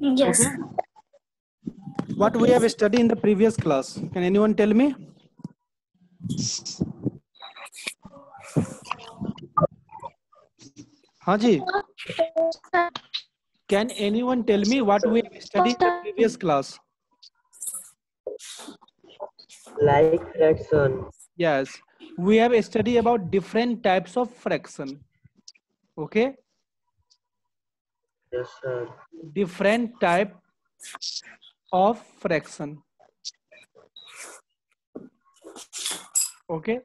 Yes. Okay. What we have studied in the previous class. Can anyone tell me? Haji, can anyone tell me what we have studied in the previous class? like fraction Yes, we have studied about different types of fraction. Okay, yes sir different type of fraction. Okay.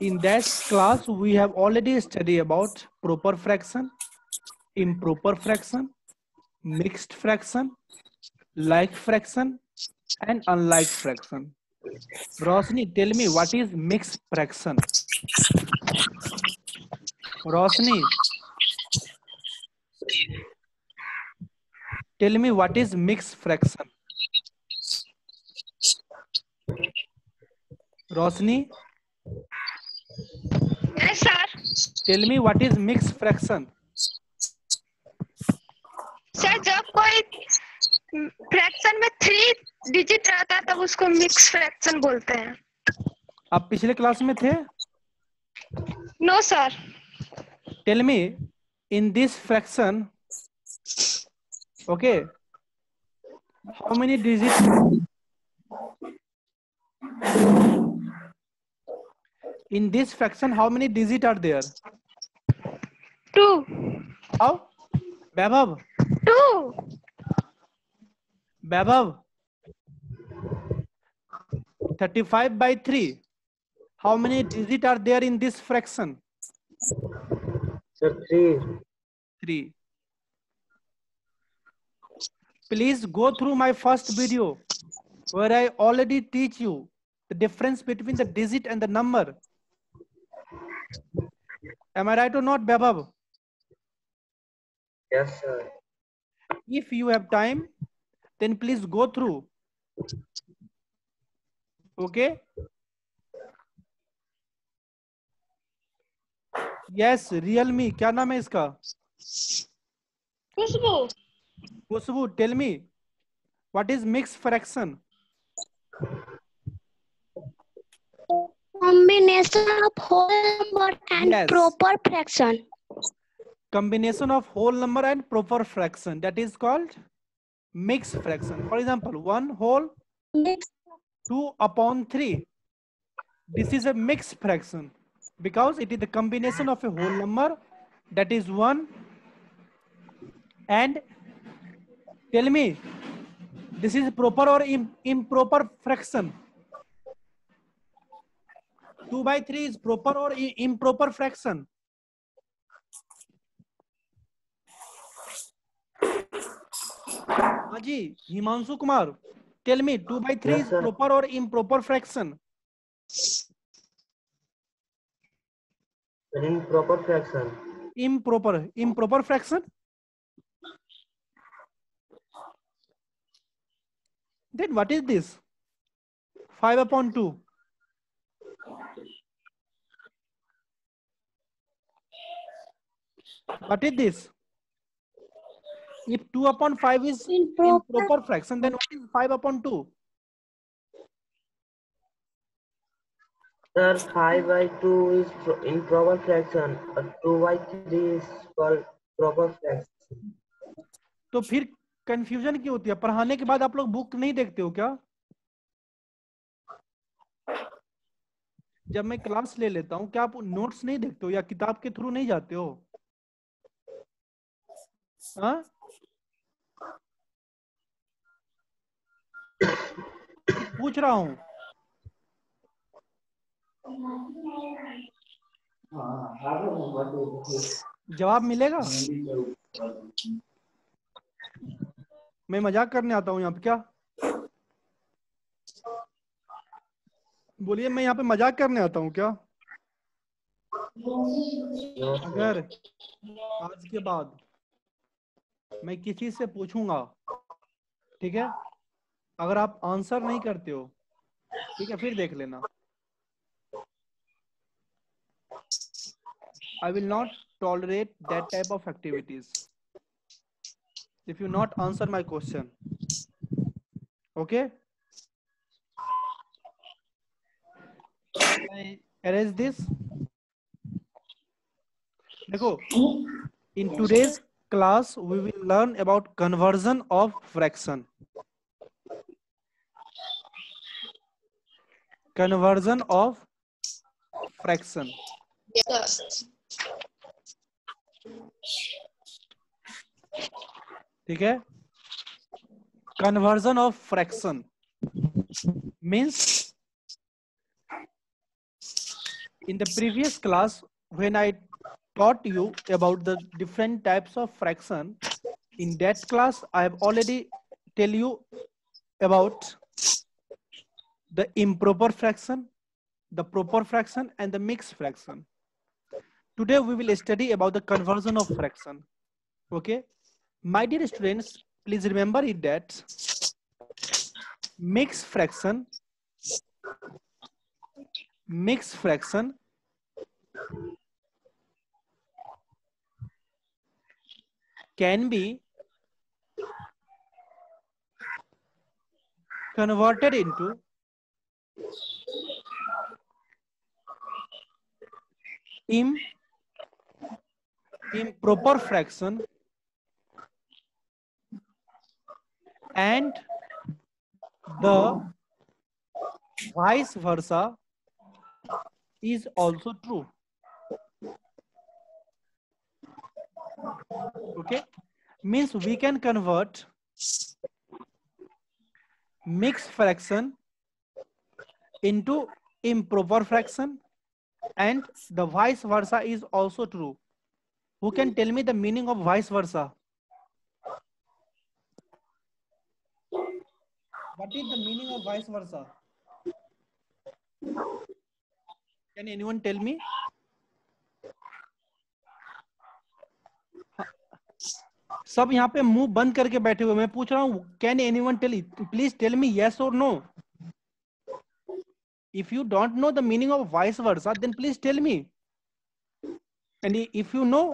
In that class, we have already studied about proper fraction, improper fraction, mixed fraction, like fraction, and unlike fraction. Rosni, tell me what is mixed fraction? Rosni, tell me what is mix fraction Roshni tell me what is mix fraction sir जब कोई fraction में three digit रहता है तब उसको mix fraction बोलते हैं। आप पिछले क्लास में थे? No sir tell me in this fraction okay how many digits? In this fraction how many digits are there? Two. how? Vaibhav? Two vaibhav? 35 by 3 how many digits are there in this fraction three. 3 please go through my first video where i already teach you the difference between the digit and the number. Am i right or not Babab? yes sir. If you have time then please go through. Okay yes Realme क्या नाम है इसका? Khushboo. Khushboo tell me what is mix fraction combination of whole number and proper fraction combination of whole number and proper fraction that is called mix fraction for example one whole two upon three this is a mix fraction because it is the combination of a whole number that is 1 and tell me this is proper or im- improper fraction 2 by 3 is proper or improper fraction Haji, Himanshu Kumar, tell me 2 by 3 Yes, is proper or improper fraction? improper fraction Improper, improper fraction? Then what is this? 5 upon 2. What is this? If 2 upon 5 is Improper. improper fraction, then what is 5 upon 2? Sir 5 by 2 is pro- improper fraction. और 2 by 3 is called proper fraction. तो फिर confusion क्यों होती है? पढ़ाने के बाद आप लोग बुक नहीं देखते हो क्या? जब मैं क्लास ले लेता हूँ, क्या आप नोट्स नहीं देखते हो या किताब के थ्रू नहीं जाते हो? हाँ? पूछ रहा हूँ। जवाब मिलेगा? मैं मज़ाक करने आता हूँ यहाँ पे, क्या? बोलिए, मैं यहाँ पे मज़ाक करने आता हूँ, क्या? अगर आज के बाद मैं किसी से पूछूँगा, ठीक है? अगर आप आंसर नहीं करते हो, ठीक है, फिर देख लेना। I will not tolerate that type of activities. If you not answer my question. Okay. I erase this. Look, in today's class, we will learn about conversion of fraction. Conversion of fraction. Yes. ठीक है conversion of fraction means in the previous class when i taught you about the different types of fraction in that class i have already tell you about the improper fraction the proper fraction and the mixed fraction today we will study about the conversion of fraction. Okay? My dear students please remember it that mixed fraction mixed fraction can be converted into im improper fraction and the vice versa is also true. Okay? Means we can convert mixed fraction into improper fraction and the vice versa is also true who can tell me the meaning of vice versa what is the meaning of vice versa can anyone tell me सब यहाँ पे मुँह बंद करके बैठे हुए मैं पूछ रहा हूँ can anyone tell please tell me yes और no if you don't know the meaning of vice versa then please tell me and if you know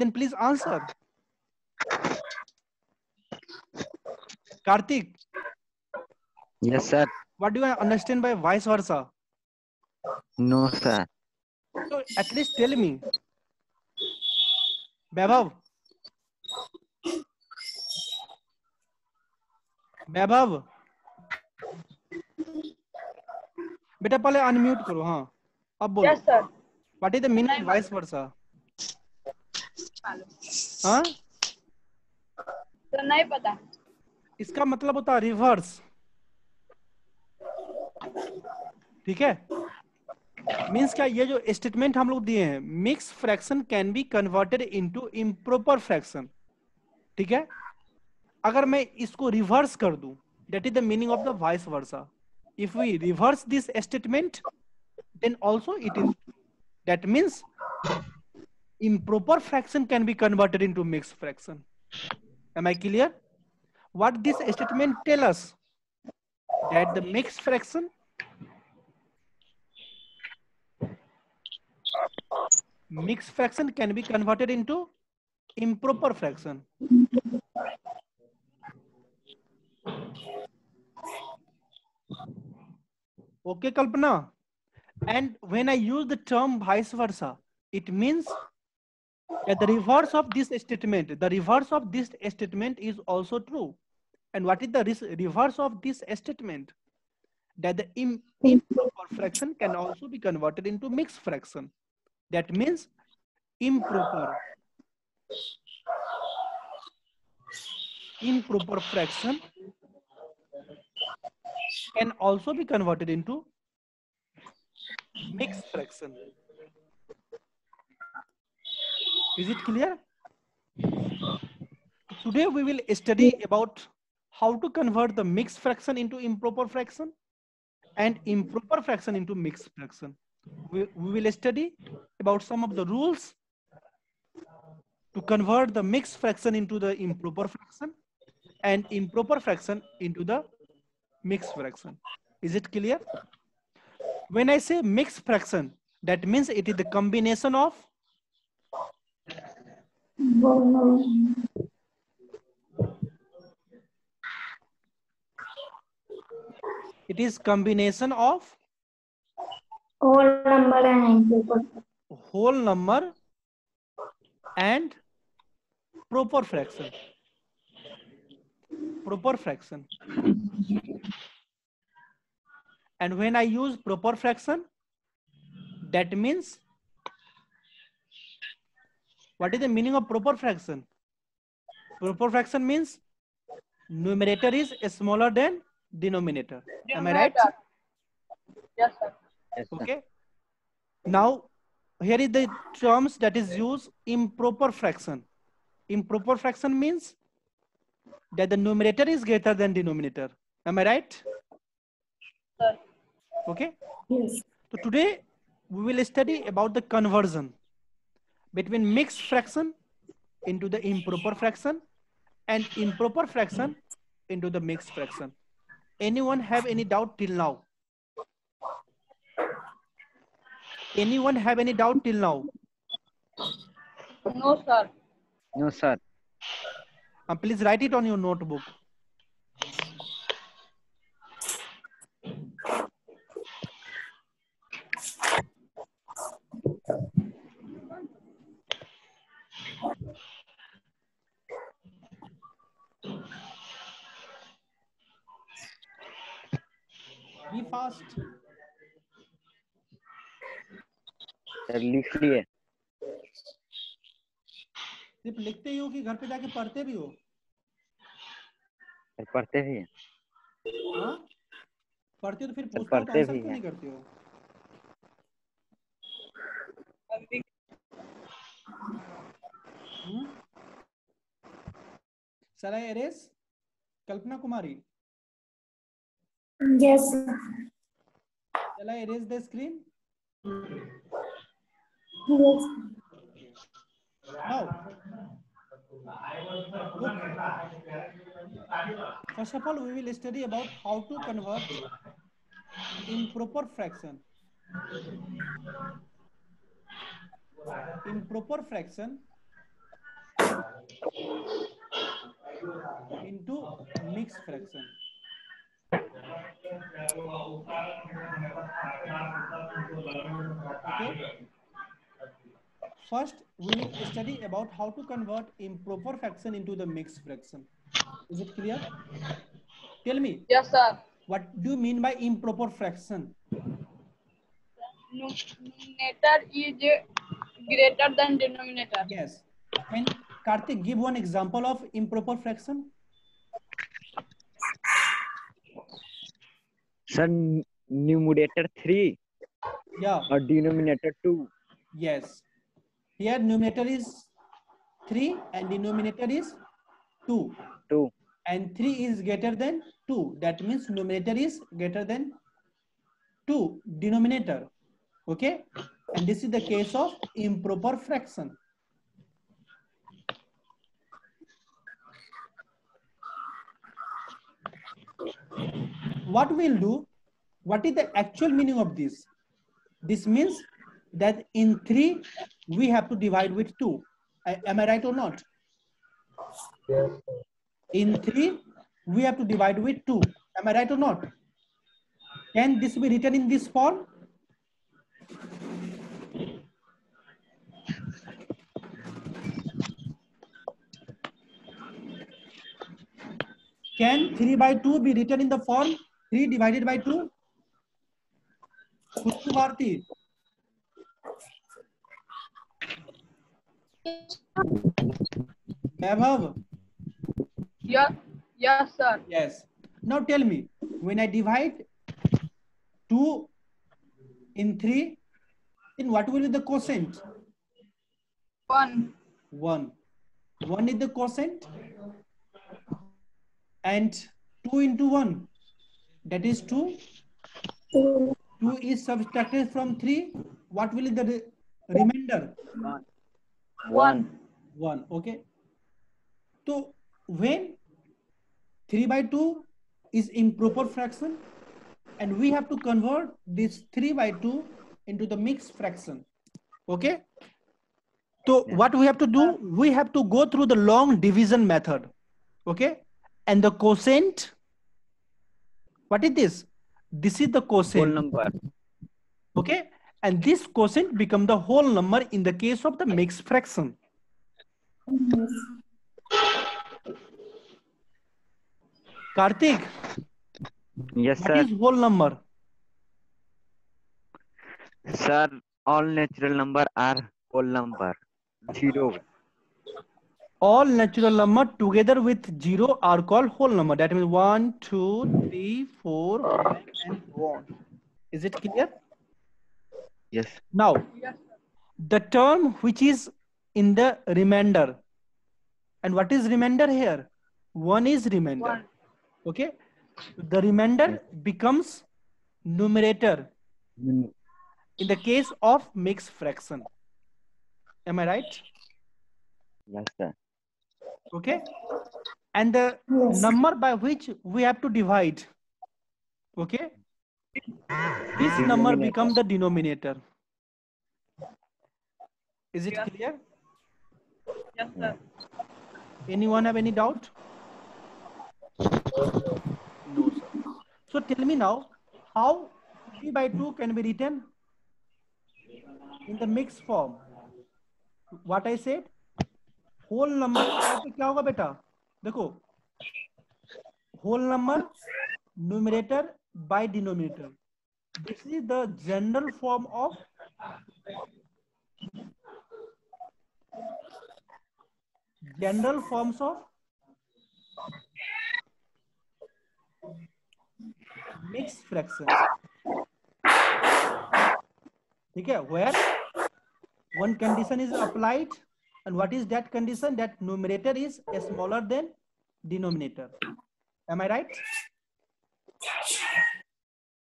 then please answer kartik Yes, sir. what do you understand by vice versa No, sir. so at least tell me Vaibhav Vaibhav बेटा पहले unmute करो हाँ अब बोलो what is the meaning vice versa हाँ? तो नहीं पता। इसका मतलब होता है रिवर्स ठीक है? मीन्स क्या ये जो स्टेटमेंट हम लोग दिए हैं mix fraction can be converted into improper fraction ठीक है? अगर मैं इसको रिवर्स कर दूँ that is the meaning of the vice versa if we reverse this statement then also it is that means improper fraction can be converted into mixed fraction am i clear what this statement tell us that the mixed fraction mixed fraction can be converted into improper fraction okay kalpana and when i use the term vice versa it means that the reverse of this statement the reverse of this statement is also true. And what is the reverse of this statement? That the im- improper fraction can also be converted into mixed fraction. That means improper improper fraction can also be converted into mixed fraction. Is it clear? Today we will study about how to convert the mixed fraction into improper fraction and improper fraction into mixed fraction. We, we will study about some of the rules to convert the mixed fraction into the improper fraction and improper fraction into the mixed fraction. Is it clear? When I say mixed fraction, that means it is the combination of it is combination of whole number and improper. Whole number and proper fraction. Proper fraction. and when I use proper fraction, that means what is the meaning of proper fraction? Proper fraction means numerator is smaller than denominator. Am I right? Yes, sir. Yes, sir. Okay. Now, here is the terms that is used improper fraction. Improper fraction means that the numerator is greater than denominator. Am I right? Sir. Okay. Yes. So today we will study about the conversion between mixed fraction into the improper fraction and improper fraction into the mixed fraction. Anyone have any doubt till now? Anyone have any doubt till now? No, sir. No, sir. Uh, please write it on your notebook. Fast. Sir लिख लिए सिर्फ़ लिखते ही हो कि घर पे जाके पढ़ते भी हो सर पढ़ते भी हैं हाँ पढ़ते तो फिर पढ़ते भी नहीं करते हो hmm? I erase? Kalpana Kumari Yes. Shall I erase the screen Yes. now first of all we will study about how to convert improper fraction improper fraction into mixed fraction okay first we will study about how to convert improper fraction into the mixed fraction is it clear tell me Yes, sir. what do you mean by improper fraction Numerator is greater than denominator. yes can kartik give one example of improper fraction sir numerator three yeah और denominator two yes here numerator is 3 and denominator is 2 two and 3 is greater than 2 that means numerator is greater than 2 denominator okay and this is the case of improper fraction what we'll do what is the actual meaning of this? This means that in 3 we have to divide with 2 I- am i right or not? Yes, in 3 we have to divide with 2 am i right or not? Can this be written in this form? Can 3 by 2 be written in the form? 3 divided by 2 Khushbu Bharti. Vaibhav, Yes, yes, sir. Yes. Now tell me, when I divide 2 in 3, then what will be the quotient? One. 1. 1 is the quotient. And 2 into 1, that is 2. Two. 2 is subtracted from 3. What will be the re- remainder? One. 1. Okay. So when 3 by 2 is improper fraction and we have to convert this 3 by 2 into the mixed fraction. Okay. So Yeah. what we have to do, we have to go through the long division method. Okay. And the quotient, what is this? This is the Whole quotient. number. Okay. And this quotient become the whole number in the case of the mixed fraction. Karthik, Yes, what sir. is whole number? Sir, all natural number are whole number. Zero. All natural number together with zero are called whole number. That means one, two, three, four, five, and so on. Is it clear? Yes. Now, the term which is in the remainder. And what is remainder here? One is remainder. One. Okay. The remainder becomes numerator in the case of mixed fraction. Am I right? Yes, sir. Okay. And the Yes. number by which we have to divide. Okay. This number Denominator. become the denominator. Is it Yeah. clear? Yes, sir. Anyone have any doubt? No, sir. So tell me now, how 3 by 2 can be written in the mixed form? What I said? Whole number क्या होगा बेटा? देखो whole number numerator by denominator this is the general form of general forms of mix fraction ठीक है? Where one condition is applied and what is that condition that numerator is smaller than denominator am i right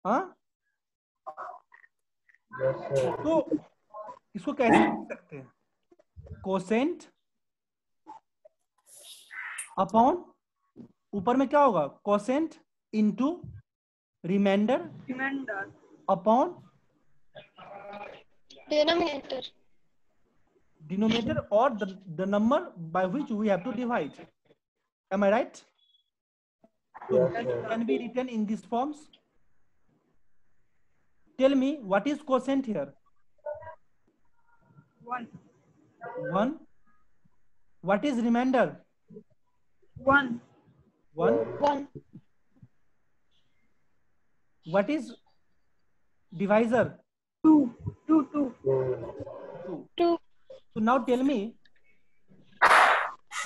हाँ Yes, sir. तो इसको कैसे लिख सकते हैं quotient upon ऊपर में क्या होगा quotient into remainder Remainder. Upon Denominator. Denominator or the, the number by which we have to divide. Am I right? So Yes, that sir. can be written in these forms. Tell me what is quotient here? One. One. What is remainder? One. One. One. What is divisor? Two. Two. Two. Two. Two. Two. So now tell me,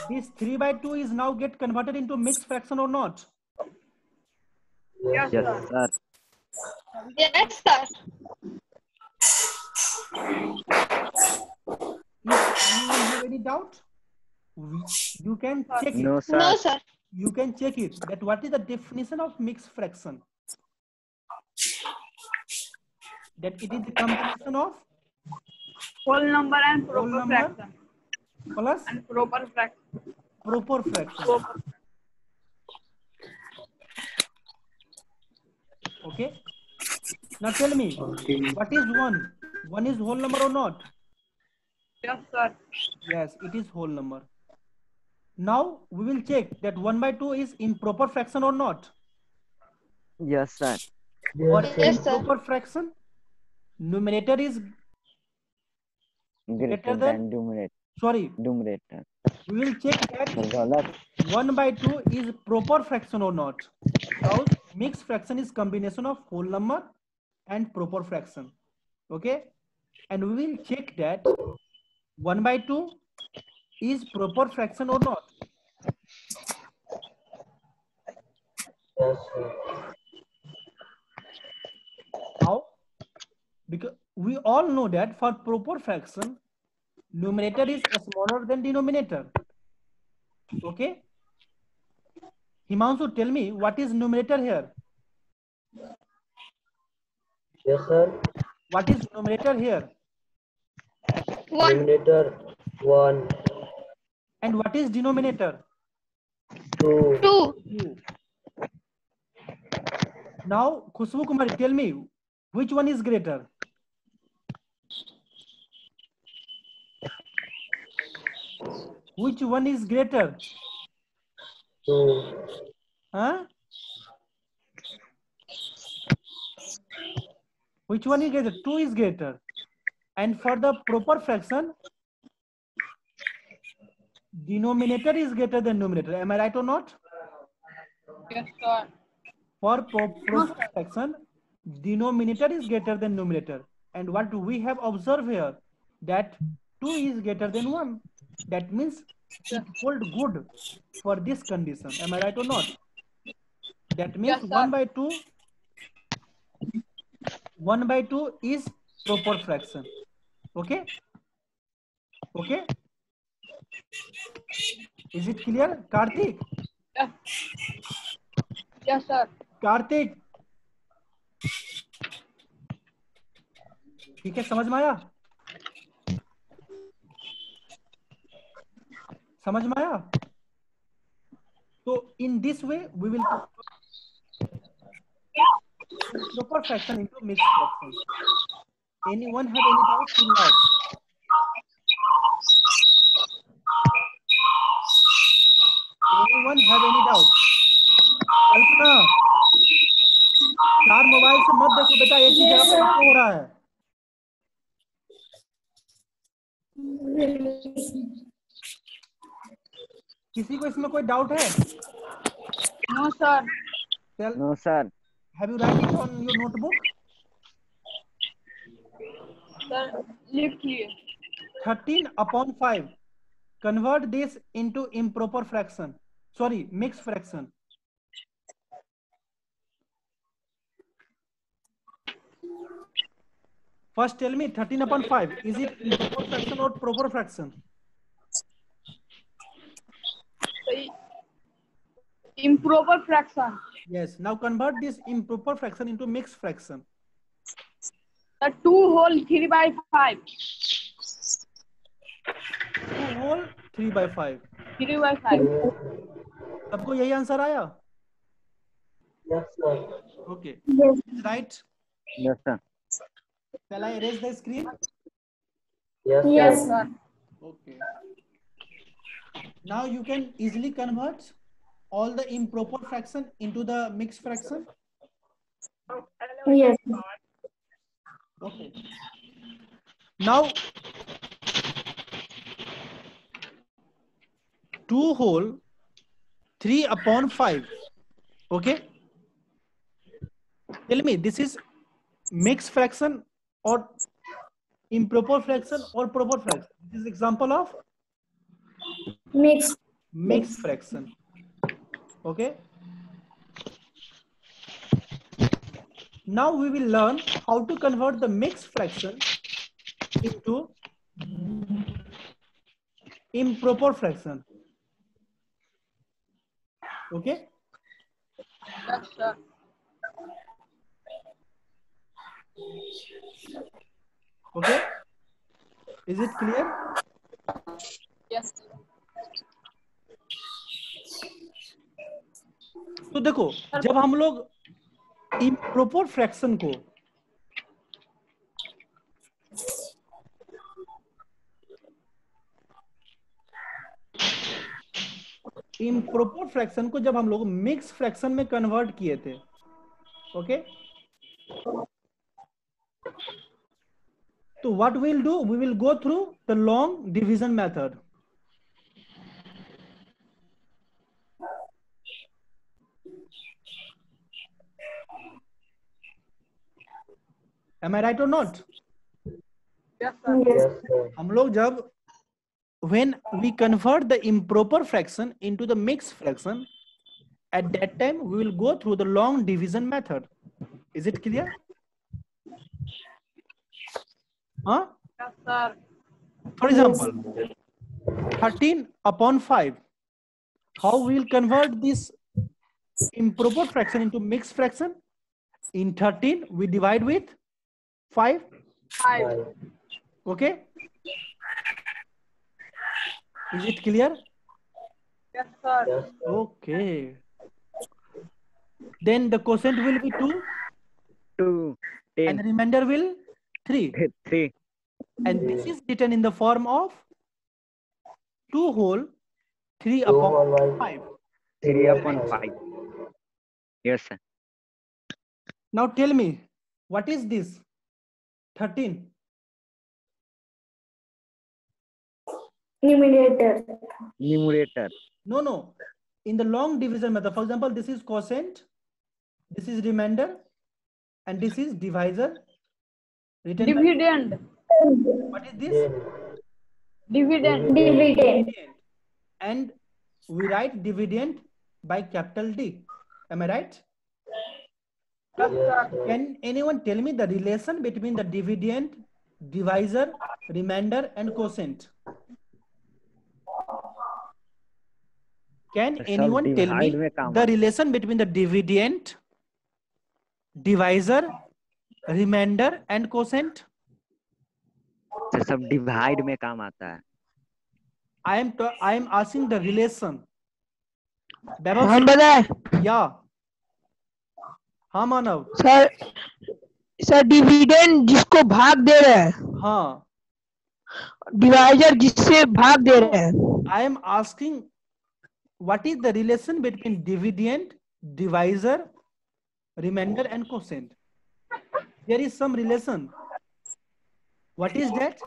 this 3 by 2 is now get converted into mixed fraction or not? Yes, Yes, sir. sir. Yes, sir. If anyone have any doubt, we- you can check it. No, sir. No, sir. You can check it. That what is the definition of mixed fraction? That it is the combination of Whole number and Whole proper number. fraction. plus And proper fraction. proper fraction. Proper. Okay. Now tell me, okay. what is one? One is whole number or not? Yes, sir. Yes, it is whole number. Now we will check that 1 by 2 is in proper fraction or not. Yes, sir. Or Yes, in Yes, proper fraction, numerator is, greater than, than numerator. Sorry. Numerator. We will check that 1 by 2 is proper fraction or not. Because mixed fraction is combination of whole number and proper fraction. Okay. And we will check that 1 by 2 is proper fraction or not. Yes, How? Because we all know that for proper fraction, numerator is smaller than denominator. Okay? Himanshu, tell me what is numerator here? Yes, sir. What is numerator here? One. Numerator one, And what is denominator? two, Two. Two. Now, Khushbu Kumari, tell me which one is greater? Which one is greater? two, Huh? Which one is greater? 2 is greater. And for the proper fraction, denominator is greater than numerator. Am I right or not? Yes, sir. For proper fraction, denominator is greater than numerator. And what we have observed here, that 2 is greater than 1. That means it hold good for this condition. Am I right or not? That means Yes, 1 by 2, 1 by 2 is proper fraction. Okay? Okay? Is it clear? Karthik? Yes. Yes, sir. Karthik ठीक है समझ में आया समझ में आया तो in this way we will proper fraction into mixed fraction anyone have any doubt till now anyone have any doubt Kalpana चार मोबाइल से मत देखो बेटा एक ही जगह पर हो रहा है किसी को इसमें कोई डाउट है? No sir no sir have you write it on your notebook sir लिख लिए 13 upon five convert this into improper fraction sorry mix fraction first tell me 13 upon five is it improper fraction और proper fraction improper fraction. yes now convert this improper fraction into mixed fraction The two whole three by five. 2 whole 3 by 5 Three by five. सबको यही answer आया Yes, sir. okay Yes. right Yes, sir. shall i erase the screen Yes, Yes. sir. Sir. Okay. Now you can easily convert all the improper fraction into the mixed fraction. Yes. Okay. Now, 2 whole 3 upon 5. Okay. Tell me, this is mixed fraction or improper fraction or proper fraction? This is example of Mixed. mixed fraction okay now we will learn how to convert the mixed fraction into improper fraction. Okay okay is it clear? Yes. तो देखो, जब हम लोग improper fraction को improper fraction को जब हम लोग मिक्स फ्रैक्शन में कन्वर्ट किए थे ओके तो what will do we will go through the long division method Am I right or not? Yes, sir. Yes. Yes, sir. हम लोग जब when we convert the improper fraction into the mixed fraction at that time we will go through the long division method is it clear huh Yes, sir. for example 13 upon 5 how we will convert this improper fraction into mixed fraction in 13 we divide with 5 Five. Five. okay is it clear Yes, sir. Yes, sir. Okay. Then the quotient will be 2 Two, and the remainder will 3. three. And this is written in the form of 2 whole 3 Two upon whole 5. Three upon five. Yes, sir. Now tell me, what is this? 13 Numerator. Numerator. no no in the long division method for example this is quotient this is remainder and this is divisor written by- Dividend. what is this Dividend. Dividend. dividend and we write dividend by capital D. Am I right? Can anyone tell me the relation between the dividend, divisor, remainder, and quotient? Can anyone tell me the relation between the dividend, divisor, remainder, and quotient? तो सब divide में काम आता है I am t- I am asking the relation. Vaibhav, हम बताए yeah. हाँ मानव। Sir sir dividend जिसको भाग दे रहे हैं। हाँ। डिवाइजर जिससे भाग दे रहे हैं। I am asking what is the relation between dividend divisor remainder and quotient there is some relation what is that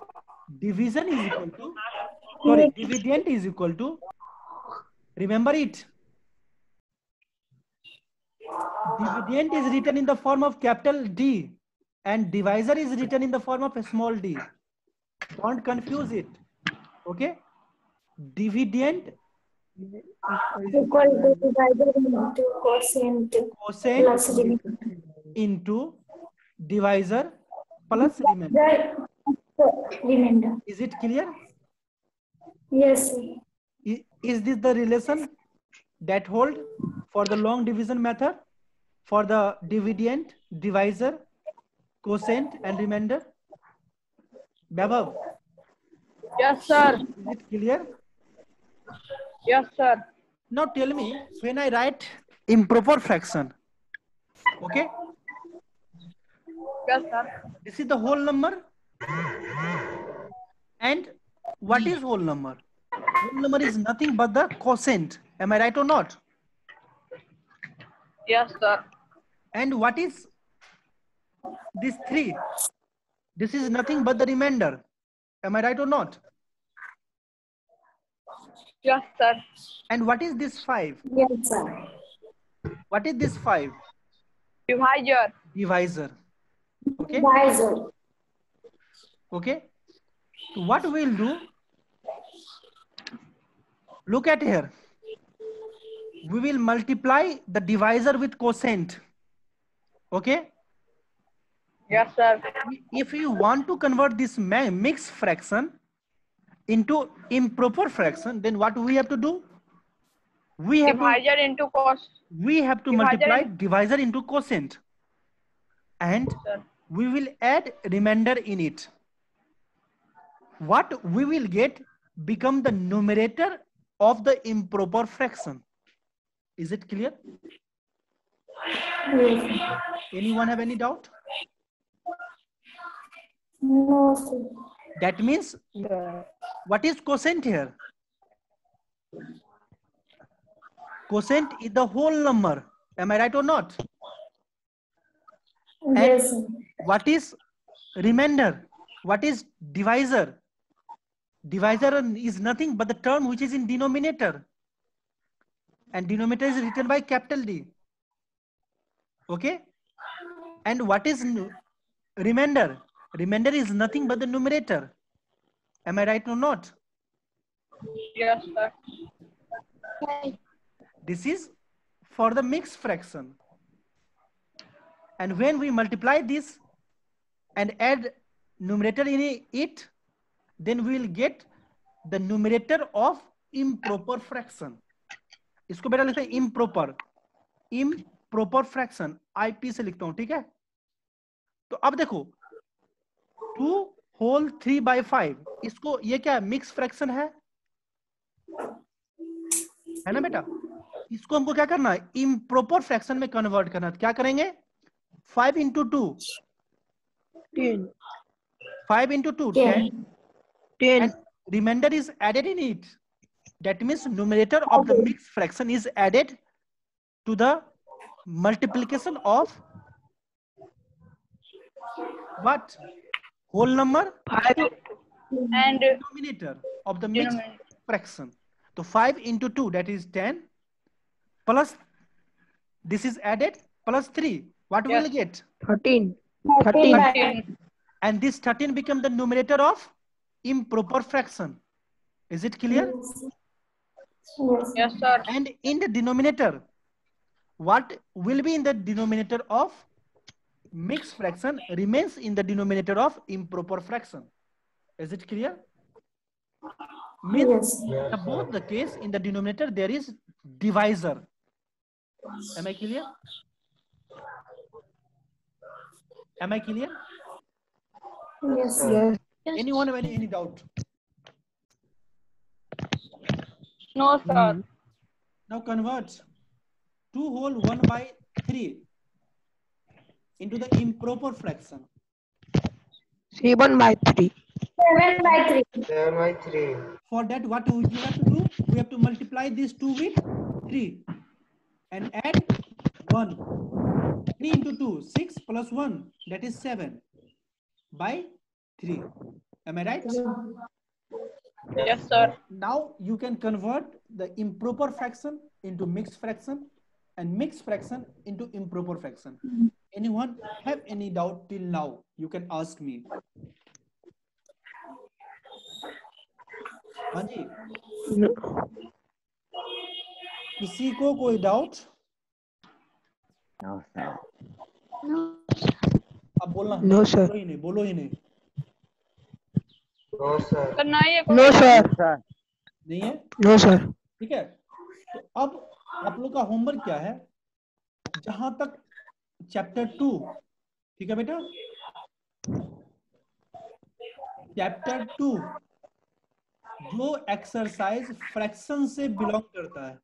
division is equal to sorry dividend is equal to remember it Dividend is written in the form of capital D and divisor is written in the form of a small d. Don't confuse it. Okay? Dividend Equal to divided into quotient quotient plus remainder. into divisor plus remainder. Remainder. Is it clear? Yes. sir. I- Is this the relation that hold for the long division method for the dividend, divisor, quotient and remainder? Vaibhav, Yes, sir. is it clear? Yes, sir. Now tell me when I write improper fraction, okay? Yes, sir. This is the whole number. And what is whole number? Whole number is nothing but the quotient. Am I right or not? Yes, sir. And what is this three? This is nothing but the remainder. Am I right or not? Yes, sir. And what is this five? Yes, sir. What is this five? Divisor. Divisor. Okay. Divisor. Okay. So what we'll do? Look at here. We will multiply the divisor with quotient. Okay. Yes, sir. If you want to convert this mixed fraction into improper fraction, then what we have to do? We have to, Divisor into cost. we have to divisor multiply in- divisor into quotient, and Sir. we will add remainder in it. What we will get become the numerator of the improper fraction. Is it clear? Yes. Anyone have any doubt? No, sir. That means yeah. what is quotient here? Quotient is the whole number. Am I right or not? Yes. sir. What is remainder? What is divisor? Divisor is nothing but the term which is in denominator. And denominator is written by capital D. Okay? And what is remainder? Remainder is nothing but the numerator. Am I right or not? Yes, sir. This is for the mixed fraction. And when we multiply this and add numerator in it, then we will get the numerator of improper fraction. इसको बेटा लिखते हैं improper. Improper fraction. IP से लिखता हूँ ठीक है? तो अब देखो two whole three by five इसको ये क्या है? मिक्स फ्रैक्शन है? है ना बेटा? इसको हमको क्या करना है? इम्प्रोपर फ्रैक्शन में कन्वर्ट करना है। क्या करेंगे? Five into two ten five into two ten ten remainder is added in it. That means numerator of the mixed fraction is added to the multiplication of what? whole number five and denominator of the mixed denominator. fraction. So 5 into 2 that is 10 plus this is added plus 3. What will get? thirteen. Thirteen. Thirteen. And this 13 become the numerator of improper fraction. Is it clear? Yes. Yes, sir. And in the denominator, what will be in the denominator of mixed fraction remains in the denominator of improper fraction. Is it clear? Means Yes. Yes, the both the case in the denominator there is divisor. Am I clear? Am I clear? Yes. Yes. Anyone have any, any doubt? No, sir. Hmm. Now convert 2 whole 1 by 3 into the improper fraction. Seven by three. Seven by three. seven by three. For that, what we you have to do? We have to multiply these 2 with 3 and add 1. 3 into 2, 6 plus 1, that is 7 by 3. Am I right? Yes, sir. Now you can convert the improper fraction into mixed fraction and mixed fraction into improper fraction. Anyone have any doubt till now? You can ask me. हाँ जी No. किसी को कोई doubt No, sir. अब बोलना No, sir. बोलो ही नहीं बोलो ही नहीं सर ना. Sir. नहीं है No, sir. ठीक है तो अब आप लोग का होमवर्क क्या है जहाँ तक चैप्टर टू ठीक है बेटा चैप्टर टू जो एक्सरसाइज फ्रैक्शन से बिलोंग करता है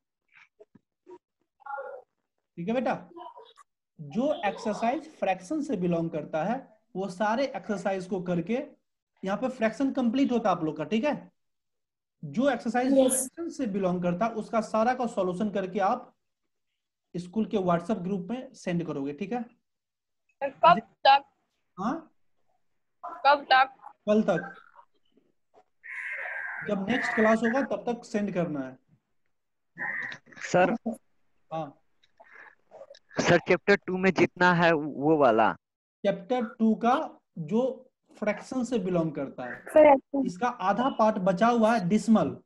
ठीक है बेटा जो एक्सरसाइज फ्रैक्शन से बिलोंग करता है वो सारे एक्सरसाइज को करके यहाँ पे फ्रैक्शन कंप्लीट होता है आप लोग का ठीक है? जो एक्सरसाइज Yes. से बिलोंग करता है उसका सारा का सॉल्यूशन करके आप स्कूल के व्हाट्सएप ग्रुप में सेंड करोगे ठीक है? कब तक? हाँ? कब तक? कल तक। जब नेक्स्ट क्लास होगा तब तक सेंड करना है। सर हाँ। सर चैप्टर टू में जितना है वो वाला। चैप्टर टू का जो फ्रैक्शन से बिलोंग करता है। Fraction. इसका आधा पार्ट बचा हुआ है डिसमल।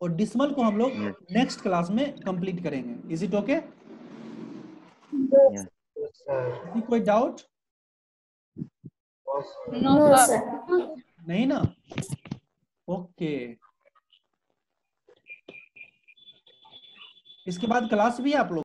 और डिसमल को हम लोग नेक्स्ट क्लास में कंप्लीट करेंगे। इज़ इट ओके कोई डाउट No. नहीं ना? Okay okay. इसके बाद क्लास भी है आप लोग?